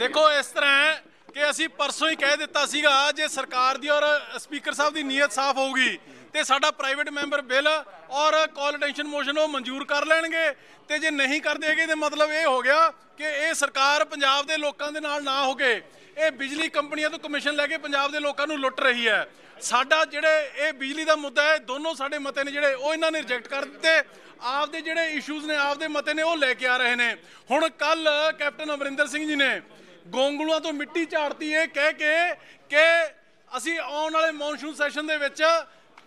ਦੇਖੋ, ਇਸ ਤਰ੍ਹਾਂ ਹੈ ਕਿ ਅਸੀਂ ਪਰਸੋਂ ਹੀ ਕਹਿ ਦਿੱਤਾ ਸੀਗਾ, ਜੇ ਸਰਕਾਰ ਦੀ ਔਰ ਸਪੀਕਰ ਸਾਹਿਬ ਦੀ ਨੀਅਤ ਸਾਫ਼ ਹੋਊਗੀ, ਤੇ ਸਾਡਾ ਪ੍ਰਾਈਵੇਟ ਮੈਂਬਰ ਬਿੱਲ ਔਰ ਕਾਲ ਅਟੈਂਸ਼ਨ ਮੋਸ਼ਨ ਉਹ ਮਨਜ਼ੂਰ ਕਰ ਲੈਣਗੇ। ਤੇ ਜੇ ਨਹੀਂ ਕਰਦੇ ਹੈਗੇ, ਤੇ ਮਤਲਬ ਇਹ ਹੋ ਗਿਆ ਕਿ ਇਹ ਸਰਕਾਰ ਪੰਜਾਬ ਦੇ ਲੋਕਾਂ ਦੇ ਨਾਲ ਨਾ ਹੋ ਹੋਗੇ। ਇਹ ਬਿਜਲੀ ਕੰਪਨੀਆਂ ਤੋਂ ਕਮਿਸ਼ਨ ਲੈ ਕੇ ਪੰਜਾਬ ਦੇ ਲੋਕਾਂ ਨੂੰ ਲੁੱਟ ਰਹੀ ਹੈ। ਸਾਡਾ ਜਿਹੜੇ ਇਹ ਬਿਜਲੀ ਦਾ ਮੁੱਦਾ ਹੈ, ਦੋਨੋਂ ਸਾਡੇ ਮਤੇ ਨੇ ਜਿਹੜੇ, ਉਹ ਇਹਨਾਂ ਨੇ ਰਿਜੈਕਟ ਕਰ ਦਿੱਤੇ। ਆਪਦੇ ਜਿਹੜੇ ਇਸ਼ੂਜ਼ ਨੇ, ਆਪਦੇ ਮਤੇ ਨੇ, ਉਹ ਲੈ ਕੇ ਆ ਰਹੇ ਨੇ। ਹੁਣ ਕੱਲ ਕੈਪਟਨ ਅਮਰਿੰਦਰ ਸਿੰਘ ਜੀ ਨੇ ਗੋਂਗਲੂਆਂ ਤੋਂ ਮਿੱਟੀ ਝਾੜਤੀ ਇਹ ਕਹਿ ਕੇ ਕਿ ਅਸੀਂ ਆਉਣ ਵਾਲੇ ਮੌਨਸੂਨ ਸੈਸ਼ਨ ਦੇ ਵਿੱਚ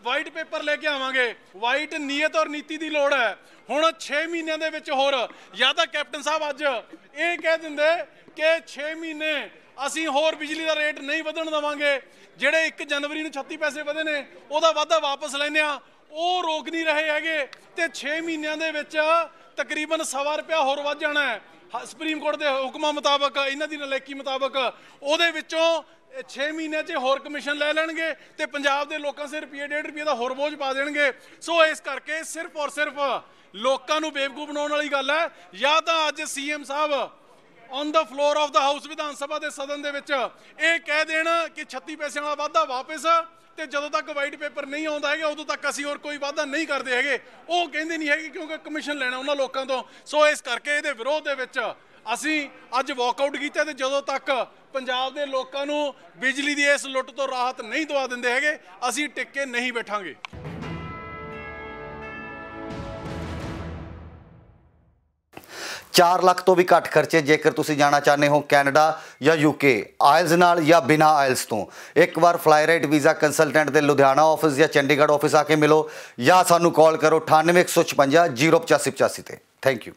ਵਾਈਟ ਪੇਪਰ ਲੈ ਕੇ ਆਵਾਂਗੇ। ਵਾਈਟ ਨੀਅਤ ਔਰ ਨੀਤੀ ਦੀ ਲੋੜ ਹੈ। ਹੁਣ 6 ਮਹੀਨਿਆਂ ਦੇ ਵਿੱਚ ਹੋਰ, ਜਾਂ ਤਾਂ ਕੈਪਟਨ ਸਾਹਿਬ ਅੱਜ ਇਹ ਕਹਿ ਦਿੰਦੇ ਕਿ 6 ਮਹੀਨੇ ਅਸੀਂ ਹੋਰ ਬਿਜਲੀ ਦਾ ਰੇਟ ਨਹੀਂ ਵਧਣ ਦੇਵਾਂਗੇ। ਜਿਹੜੇ 1 ਜਨਵਰੀ ਨੂੰ 36 ਪੈਸੇ ਵਧੇ ਨੇ, ਉਹਦਾ ਵਾਧਾ ਵਾਪਸ ਲੈਨੇ ਆ ਉਹ ਰੋਕ ਨਹੀਂ ਰਹੇ ਹੈਗੇ ਤੇ 6 ਮਹੀਨਿਆਂ ਦੇ ਵਿੱਚ ਤਕਰੀਬਨ ਸਵਾ ਰੁਪਿਆ ਹੋਰ ਵੱਧ ਜਾਣਾ ਹੈ। ਹ- ਸੁਪਰੀਮ ਕੋਰਟ ਦੇ ਹੁਕਮਾਂ ਮੁਤਾਬਕ, ਇਹਨਾਂ ਦੀ ਨਲਾਇਕੀ ਮੁਤਾਬਕ, ਉਹਦੇ ਵਿੱਚੋਂ 6 ਮਹੀਨਿਆਂ 'ਚ ਹੋਰ ਕਮਿਸ਼ਨ ਲੈ ਲੈਣਗੇ ਤੇ ਪੰਜਾਬ ਦੇ ਲੋਕਾਂ ਸੇ ਰੁਪਏ 1.5 ਰੁਪਏ ਦਾ ਹੋਰ ਬੋਝ ਪਾ ਦੇਣਗੇ। ਸੋ ਇਸ ਕਰਕੇ ਸਿਰਫ ਔਰ ਸਿਰਫ ਲੋਕਾਂ ਨੂੰ ਬੇਵਕੂਫ ਬਣਾਉਣ ਵਾਲੀ ਗੱਲ ਹੈ। ਜਾਂ ਤਾਂ ਅੱਜ CM Sahib on the floor of the house Vidhan Sabha ਦੇ ਸਦਨ ਦੇ ਵਿੱਚ ਇਹ ਕਹਿ ਦੇਣ ਕਿ 36 ਪੈਸਿਆਂ ਵਾਲਾ ਵਾਧਾ ਵਾਪਸ ਤੇ ਜਦੋਂ ਤੱਕ ਵਾਈਟ ਪੇਪਰ ਨਹੀਂ ਆਉਂਦਾ ਹੈਗਾ, ਉਦੋਂ ਤੱਕ ਅਸੀਂ ਹੋਰ ਕੋਈ ਵਾਅਦਾ ਨਹੀਂ ਕਰਦੇ ਹੈਗੇ। ਉਹ ਕਹਿੰਦੇ ਨਹੀਂ ਹੈਗੇ ਕਿਉਂਕਿ ਕਮਿਸ਼ਨ ਲੈਣਾ ਉਹਨਾਂ ਲੋਕਾਂ ਤੋਂ। ਸੋ ਇਸ ਕਰਕੇ ਇਹਦੇ ਵਿਰੋਧ ਦੇ ਵਿੱਚ ਅਸੀਂ ਅੱਜ ਵਾਕਆਊਟ ਕੀਤਾ ਤੇ ਜਦੋਂ ਤੱਕ ਪੰਜਾਬ ਦੇ ਲੋਕਾਂ ਨੂੰ ਬਿਜਲੀ ਦੀ ਇਸ ਲੁੱਟ ਤੋਂ ਰਾਹਤ ਨਹੀਂ ਦਵਾ ਦਿੰਦੇ ਹੈਗੇ, ਅਸੀਂ ਟਿਕ ਨਹੀਂ ਬੈਠਾਂਗੇ। 4 ਲੱਖ ਤੋਂ ਵੀ ਘੱਟ ਖਰਚੇ ਜੇਕਰ ਤੁਸੀਂ ਜਾਣਾ ਚਾਹੁੰਦੇ ਹੋ ਕੈਨੇਡਾ ਜਾਂ ਯੂਕੇ, ਆਇਲਸ ਨਾਲ ਜਾਂ ਬਿਨਾ ਆਇਲਸ ਤੋਂ। ਇੱਕ ਵਾਰ ਫਲਾਈਰਾਈਟ ਵੀਜ਼ਾ ਕੰਸਲਟੈਂਟ ਦੇ ਲੁਧਿਆਣਾ ਆਫਿਸ ਜਾਂ ਚੰਡੀਗੜ੍ਹ ਆਫਿਸ ਆ ਕੇ ਮਿਲੋ ਜਾਂ ਸਾਨੂੰ ਕਾਲ ਕਰੋ 9815 08585 ਤੇ। Thank you